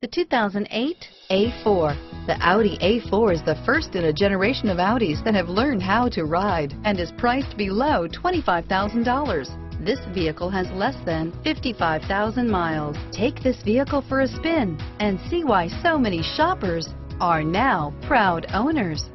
The 2008 A4. The Audi A4 is the first in a generation of Audis that have learned how to ride and is priced below $25,000. This vehicle has less than 55,000 miles. Take this vehicle for a spin and see why so many shoppers are now proud owners.